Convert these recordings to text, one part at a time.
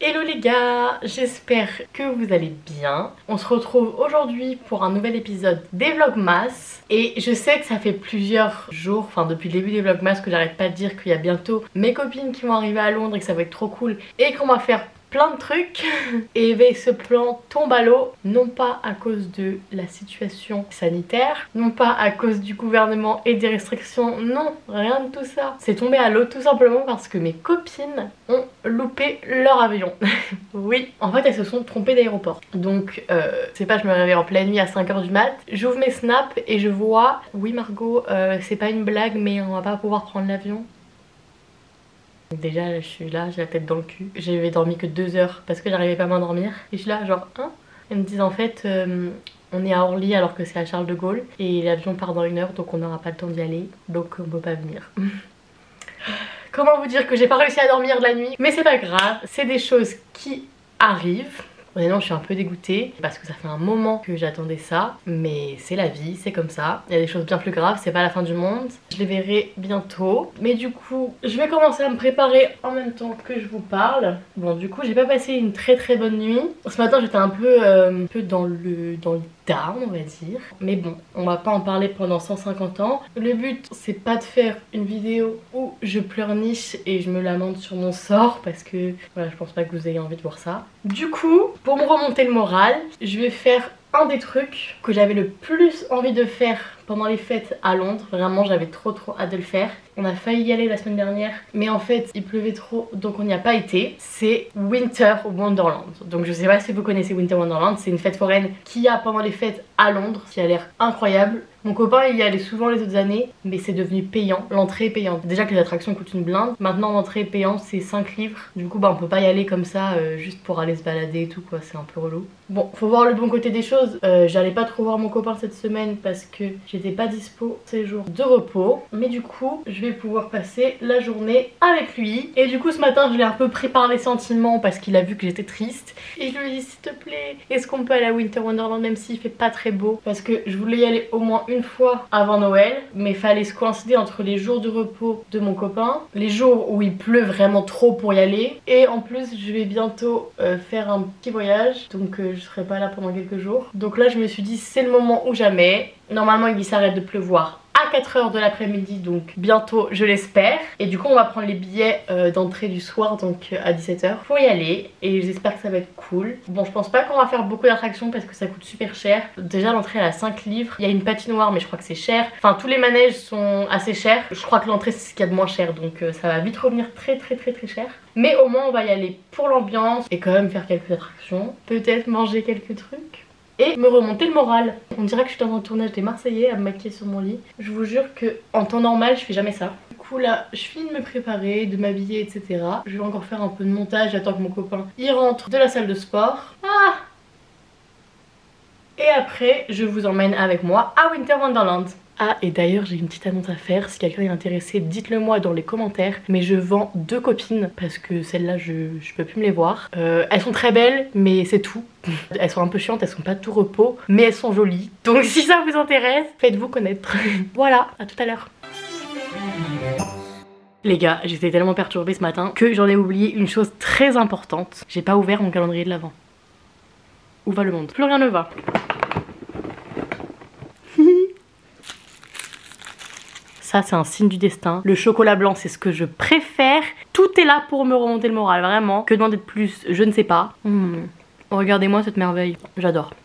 Hello les gars, j'espère que vous allez bien. On se retrouve aujourd'hui pour un nouvel épisode des Vlogmas. Et je sais que ça fait plusieurs jours, enfin depuis le début des Vlogmas que j'arrête pas de dire qu'il y a bientôt mes copines qui vont arriver à Londres et que ça va être trop cool et qu'on va faire plein de trucs. Et ben, ce plan tombe à l'eau non pas à cause de la situation sanitaire non pas à cause du gouvernement et des restrictions non rien de tout ça. C'est tombé à l'eau tout simplement parce que mes copines ont loupé leur avion. Oui en fait elles se sont trompées d'aéroport. Donc euh, c'est pas je me réveille en pleine nuit à 5h du mat. J'ouvre mes snaps et je vois oui Margot euh, c'est pas une blague mais on va pas pouvoir prendre l'avion Déjà je suis là, j'ai la tête dans le cul. J'avais dormi que deux heures parce que j'arrivais pas à m'endormir. Et je suis là genre hein? Elles me disent en fait euh, on est à Orly alors que c'est à Charles de Gaulle et l'avion part dans une heure donc on n'aura pas le temps d'y aller donc on peut pas venir. Comment vous dire que j'ai pas réussi à dormir la nuit? Mais c'est pas grave, c'est des choses qui arrivent. Je suis un peu dégoûtée parce que ça fait un moment que j'attendais ça mais c'est la vie, c'est comme ça. Il y a des choses bien plus graves, c'est pas la fin du monde. Je les verrai bientôt. Mais du coup je vais commencer à me préparer en même temps que je vous parle. Bon du coup j'ai pas passé une très très bonne nuit. Ce matin j'étais un peu, euh, un peu dans le, on va dire. Mais bon, on va pas en parler pendant 150 ans. Le but c'est pas de faire une vidéo où je pleurniche et je me lamente sur mon sort parce que voilà, je pense pas que vous ayez envie de voir ça. Du coup, pour me remonter le moral, je vais faire un des trucs que j'avais le plus envie de faire pendant les fêtes à Londres. Vraiment, j'avais trop trop hâte de le faire. On a failli y aller la semaine dernière, mais en fait, il pleuvait trop, donc on n'y a pas été. C'est Winter Wonderland. Donc je sais pas si vous connaissez Winter Wonderland, c'est une fête foraine qui a pendant les fêtes à Londres, qui a l'air incroyable. Mon copain il y allait souvent les autres années, mais c'est devenu payant. L'entrée est payante. Déjà que les attractions coûtent une blinde. Maintenant l'entrée est payante, c'est 5 livres. Du coup bah on peut pas y aller comme ça euh, juste pour aller se balader et tout quoi, c'est un peu relou. Bon, faut voir le bon côté des choses. Euh, j'allais pas trop voir mon copain cette semaine parce que j'étais pas dispo ces jours de repos. Mais du coup, je vais pouvoir passer la journée avec lui. Et du coup ce matin je l'ai un peu pris par les sentiments parce qu'il a vu que j'étais triste. Et je lui ai dit s'il te plaît, est-ce qu'on peut aller à Winter Wonderland même s'il fait pas très beau? Parce que je voulais y aller au moins une fois avant Noël, mais fallait se coïncider entre les jours de repos de mon copain, les jours où il pleut vraiment trop pour y aller, et en plus je vais bientôt euh, faire un petit voyage, donc euh, je serai pas là pendant quelques jours. Donc là je me suis dit c'est le moment ou jamais. Normalement il s'arrête de pleuvoir à 4h de l'après-midi donc bientôt je l'espère. Et du coup on va prendre les billets euh, d'entrée du soir donc euh, à 17h pour y aller et j'espère que ça va être cool. Bon je pense pas qu'on va faire beaucoup d'attractions parce que ça coûte super cher. Déjà l'entrée elle a 5 livres. Il y a une patinoire mais je crois que c'est cher. Enfin tous les manèges sont assez chers. Je crois que l'entrée c'est ce qu'il y a de moins cher donc euh, ça va vite revenir très très très très cher. Mais au moins on va y aller pour l'ambiance et quand même faire quelques attractions. Peut-être manger quelques trucs et me remonter le moral. On dirait que je suis dans un tournage des Marseillais à me maquiller sur mon lit. Je vous jure que en temps normal je fais jamais ça. Du coup là je finis de me préparer, de m'habiller etc. Je vais encore faire un peu de montage, j'attends que mon copain y rentre de la salle de sport. Ah Et après je vous emmène avec moi à Winter Wonderland. Ah et d'ailleurs j'ai une petite annonce à faire, si quelqu'un est intéressé dites-le moi dans les commentaires mais je vends deux copines parce que celles-là je, je peux plus me les voir. Euh, elles sont très belles mais c'est tout. Elles sont un peu chiantes, elles sont pas tout repos mais elles sont jolies donc si ça vous intéresse faites-vous connaître. voilà, à tout à l'heure. Les gars, j'étais tellement perturbée ce matin que j'en ai oublié une chose très importante. J'ai pas ouvert mon calendrier de l'avant. Où va le monde? Plus rien ne va. Ça, c'est un signe du destin. Le chocolat blanc, c'est ce que je préfère. Tout est là pour me remonter le moral, vraiment. Que demander de plus Je ne sais pas. Hmm. Regardez-moi cette merveille. J'adore.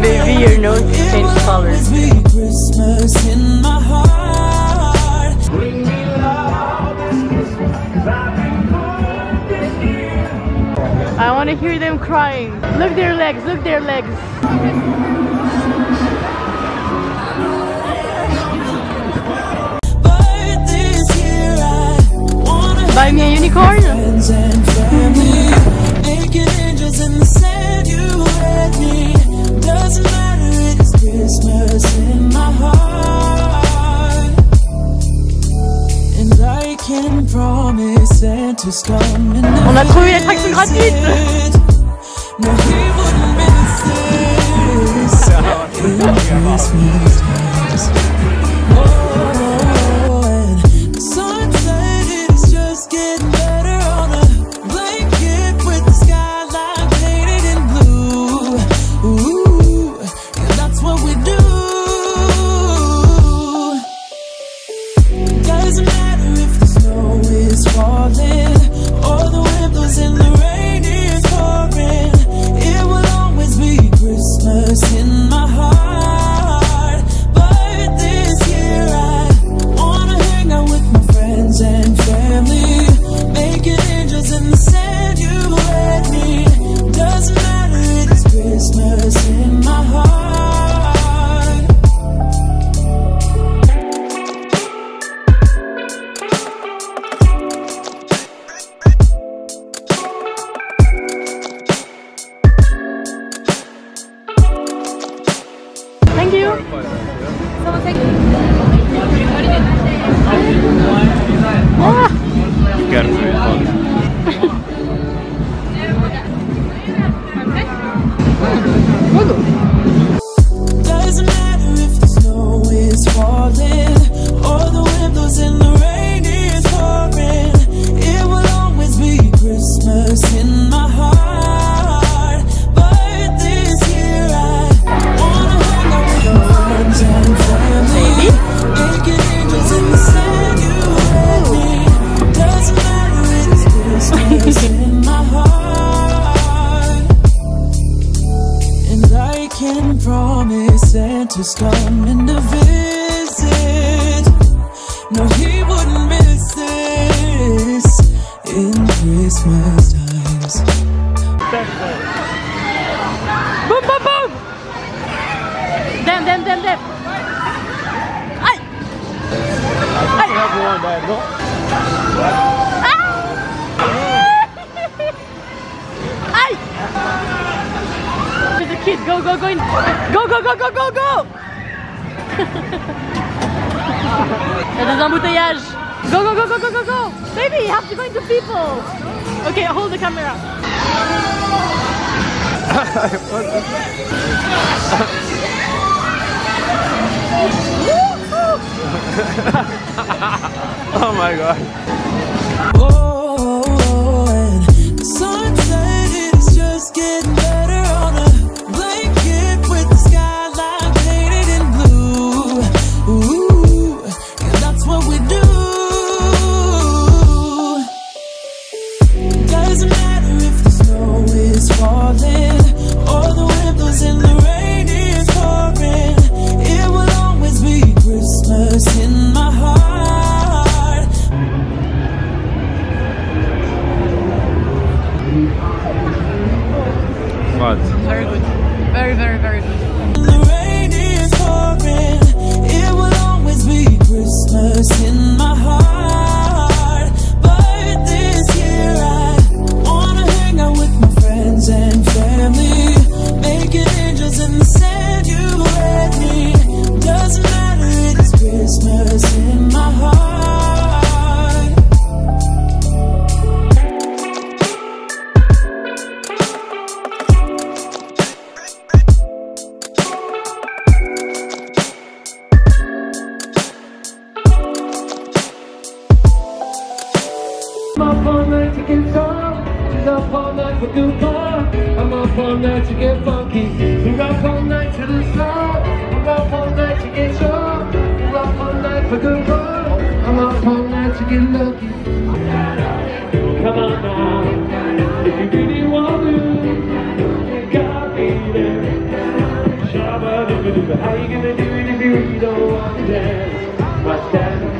Baby, your nose. I want to hear them crying. Look their legs, look their legs. Buy me a unicorn? On a trouvé l'attraction gratuite no, he wouldn't miss is coming to visit No, he wouldn't miss this In Christmas times Boom, boom, boom! Damn, damn, damn, damn! Ay! Ay! Kids, go go go Go go go go go go! Il y a des Go go go go go go go! Baby, you have to go into people! Okay, hold the camera. Oh my god. Night to get drunk. She's up all night for good luck. I'm up all night to get funky. We're up all night to the sun. I'm up all night to get drunk. We're up all night for good luck. I'm up all night to get lucky. Come on now, if you really want to, you got me there. Shabba How you gonna do it if you don't want to dance? Watch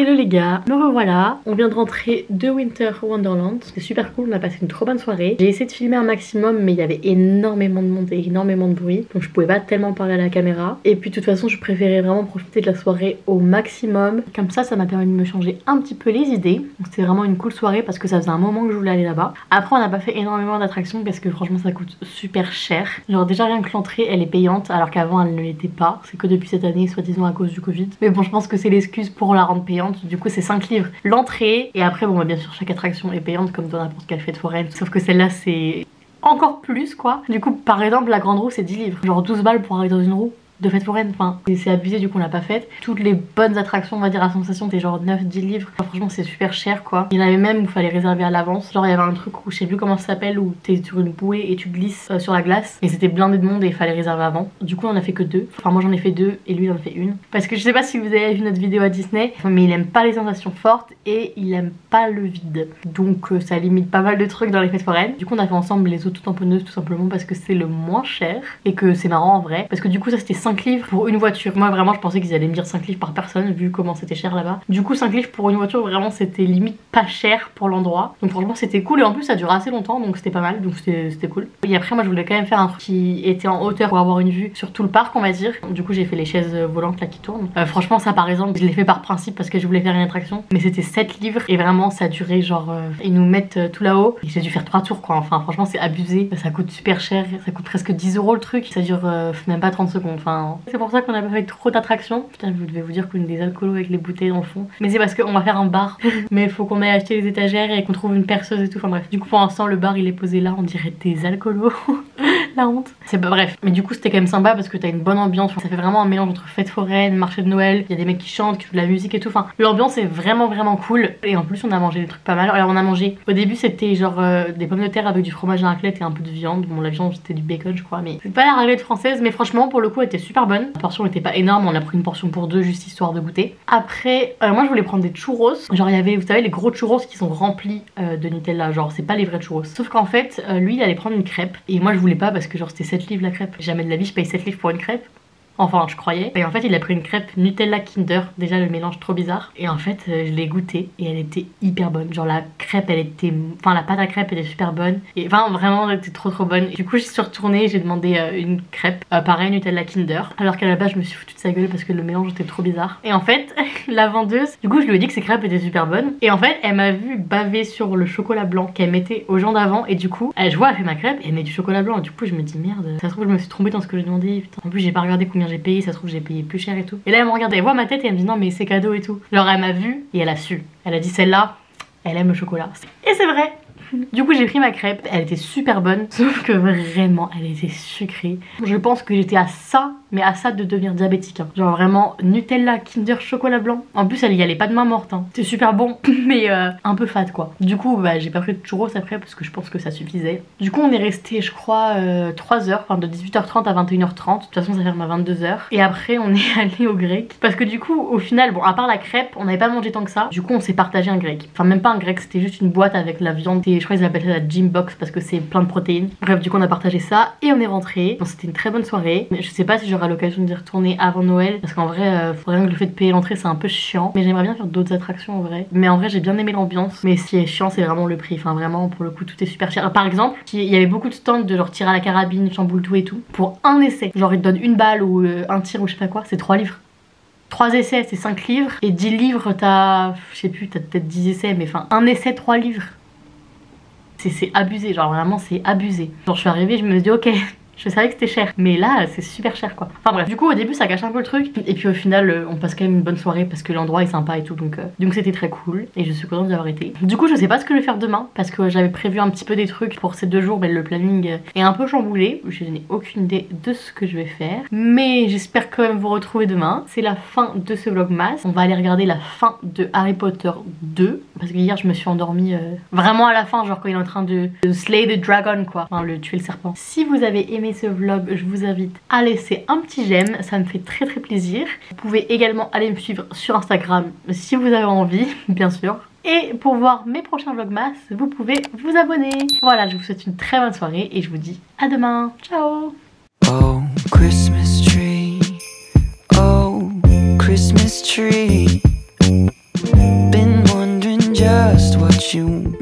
Hello les gars, me revoilà. On vient de rentrer de Winter Wonderland. C'était super cool, on a passé une trop bonne soirée. J'ai essayé de filmer un maximum, mais il y avait énormément de monde et énormément de bruit. Donc je pouvais pas tellement parler à la caméra. Et puis de toute façon, je préférais vraiment profiter de la soirée au maximum. Comme ça, ça m'a permis de me changer un petit peu les idées. C'était vraiment une cool soirée parce que ça faisait un moment que je voulais aller là-bas. Après, on n'a pas fait énormément d'attractions parce que franchement, ça coûte super cher. Genre déjà rien que l'entrée, elle est payante alors qu'avant, elle ne l'était pas. C'est que depuis cette année, soi-disant à cause du Covid. Mais bon, je pense que c'est l'excuse pour la rendre payante. Du coup, c'est 5 livres l'entrée. Et après, bon, bah, bien sûr, chaque attraction est payante comme dans n'importe quelle fête foraine. Sauf que celle-là, c'est encore plus quoi. Du coup, par exemple, la grande roue, c'est 10 livres. Genre 12 balles pour arriver dans une roue de fête foraine. Enfin, c'est abusé, du coup, on l'a pas faite. Toutes les bonnes attractions, on va dire, à sensation, c'était genre 9-10 livres. Franchement, c'est super cher quoi. Il y en avait même où il fallait réserver à l'avance. Genre, il y avait un truc où je sais plus comment ça s'appelle, où t'es sur une bouée et tu glisses euh, sur la glace. Et c'était blindé de monde et il fallait réserver avant. Du coup, on a fait que deux. Enfin, moi j'en ai fait deux et lui il en fait une. Parce que je sais pas si vous avez vu notre vidéo à Disney, mais il aime pas les sensations fortes et il aime pas le vide. Donc, euh, ça limite pas mal de trucs dans les fêtes foraines. Du coup, on a fait ensemble les eaux tout tamponneuses tout simplement parce que c'est le moins cher et que c'est marrant en vrai. Parce que du coup, ça c'était 5 livres pour une voiture. Moi vraiment, je pensais qu'ils allaient me dire 5 livres par personne vu comment c'était cher là-bas. Du coup, 5 livres pour une voiture, vraiment c'était limite pas cher pour l'endroit. Donc, franchement, c'était cool et en plus, ça dure assez longtemps donc c'était pas mal. Donc, c'était cool. Et après, moi je voulais quand même faire un truc qui était en hauteur pour avoir une vue sur tout le parc, on va dire. Du coup, j'ai fait les chaises volantes là qui tournent. Euh, franchement, ça par exemple, je l'ai fait par principe parce que je voulais faire une attraction. Mais c'était 7 livres et vraiment, ça durait genre. euh, ils nous mettent euh, tout là-haut. J'ai dû faire 3 tours quoi. Enfin, franchement, c'est abusé. Ça coûte super cher. Ça coûte presque 10 euros le truc. Ça dure même pas 30 secondes. Enfin, c'est pour ça qu'on a pas fait trop d'attractions. Putain, je devais vous dire qu'on est des alcoolos avec les bouteilles dans le fond. Mais c'est parce qu'on va faire un bar. Mais il faut qu'on aille acheter les étagères et qu'on trouve une perceuse et tout. Enfin bref. Du coup, pour l'instant, le bar il est posé là. On dirait des alcoolos. La honte. C'est pas bref. Mais du coup, c'était quand même sympa parce que t'as une bonne ambiance. Ça fait vraiment un mélange entre fête foraine, marché de Noël. Il y a des mecs qui chantent, qui jouent de la musique et tout. L'ambiance est vraiment vraiment cool. Et en plus, on a mangé des trucs pas mal. Alors, on a mangé. Au début, c'était genre euh, des pommes de terre avec du fromage à raclette et un peu de viande. Bon, la viande, c'était du bacon, je crois. Mais c'est pas la raclette française. Mais franchement, pour le coup, elle était super bonne. La portion était pas énorme. On a pris une portion pour deux, juste histoire de goûter. Après, euh, moi, je voulais prendre des churros. Genre, il y avait, vous savez, les gros churros qui sont remplis euh, de Nutella. Genre, c'est pas les vrais churros. Sauf qu'en fait, lui, il allait prendre une crêpe. Et moi, je voulais pas que, genre, c'était 7 livres la crêpe. Jamais de la vie, je paye 7 livres pour une crêpe. Enfin, je croyais. Et en fait, il a pris une crêpe Nutella Kinder. Déjà, le mélange trop bizarre. Et en fait, euh, je l'ai goûté et elle était hyper bonne. Genre, la crêpe, elle était. Enfin, la pâte à crêpe, elle était super bonne. Et enfin, vraiment, elle était trop trop bonne. Et du coup, je suis retournée j'ai demandé euh, une crêpe. euh, pareil, Nutella Kinder. Alors qu'à la base, je me suis foutue de sa gueule parce que le mélange était trop bizarre. Et en fait, la vendeuse, du coup, je lui ai dit que ces crêpes étaient super bonnes. Et en fait, elle m'a vu baver sur le chocolat blanc qu'elle mettait aux gens d'avant. Et du coup, elle, je vois, elle fait ma crêpe et elle met du chocolat blanc. Et du coup, je me dis merde, ça se trouve, je me suis trompée dans ce que demandé. Putain. En plus, j'ai pas regardé combien j'ai payé. Ça se trouve, j'ai payé plus cher et tout. Et là, elle me regarde, elle voit ma tête et elle me dit non, mais c'est cadeau et tout. Alors, elle m'a vu et elle a su. Elle a dit celle-là, elle aime le chocolat. Et c'est vrai. Du coup, j'ai pris ma crêpe. Elle était super bonne. Sauf que vraiment, elle était sucrée. Je pense que j'étais à ça, mais à ça de devenir diabétique. hein. Genre vraiment Nutella, Kinder, chocolat blanc. En plus, elle y allait pas de main morte. Hein. C'était super bon, mais euh, un peu fade quoi. Du coup, bah, j'ai pas pris de churros après parce que je pense que ça suffisait. Du coup, on est resté, je crois, 3 heures, enfin de 18h30 à 21h30. De toute façon, ça ferme à 22h. Et après, on est allé au grec. Parce que du coup, au final, bon, à part la crêpe, on n'avait pas mangé tant que ça. Du coup, on s'est partagé un grec. Enfin, même pas un grec, c'était juste une boîte avec la viande. Et je crois qu'ils appellent ça la gym box parce que c'est plein de protéines. Bref, du coup, on a partagé ça et on est rentré. Bon, c'était une très bonne soirée. Je sais pas si j'aurai l'occasion d'y retourner avant Noël. Parce qu'en vrai, euh, rien que le fait de payer l'entrée, c'est un peu chiant. Mais j'aimerais bien faire d'autres attractions en vrai. Mais en vrai, j'ai bien aimé l'ambiance. Mais ce qui est chiant, c'est vraiment le prix. Enfin, vraiment, pour le coup, tout est super cher. Par exemple, il y avait beaucoup de stands de genre tir à la carabine, chamboule tout et tout. Pour un essai. Genre, ils te donnent une balle ou euh, un tir ou je sais pas quoi. C'est 3 livres. 3 essais, c'est 5 livres. Et 10 livres, t'as. Je sais plus, t'as peut-être 10 essais, mais enfin, un essai, 3 livres. C'est- abusé, genre vraiment, c'est abusé. Genre, je suis arrivée, je me suis dit, ok. Je savais que c'était cher, mais là c'est super cher quoi. Enfin bref, du coup au début ça cache un peu le truc, et puis au final euh, on passe quand même une bonne soirée parce que l'endroit est sympa et tout, donc euh, donc c'était très cool et je suis contente d'y avoir été. Du coup je sais pas ce que je vais faire demain parce que j'avais prévu un petit peu des trucs pour ces deux jours, mais le planning est un peu chamboulé. Je n'ai aucune idée de ce que je vais faire, mais j'espère quand même vous retrouver demain. C'est la fin de ce vlogmas. On va aller regarder la fin de Harry Potter 2 parce que hier je me suis endormie euh, vraiment à la fin, genre quand il est en train de, de slay the dragon quoi, enfin le tuer le serpent. Si vous avez aimé ce vlog, je vous invite à laisser un petit j'aime, ça me fait très très plaisir. Vous pouvez également aller me suivre sur Instagram si vous avez envie, bien sûr. Et pour voir mes prochains vlogmas, vous pouvez vous abonner. Voilà, je vous souhaite une très bonne soirée et je vous dis à demain. Ciao Oh, Christmas tree. Oh, Christmas tree. Been wondering just what you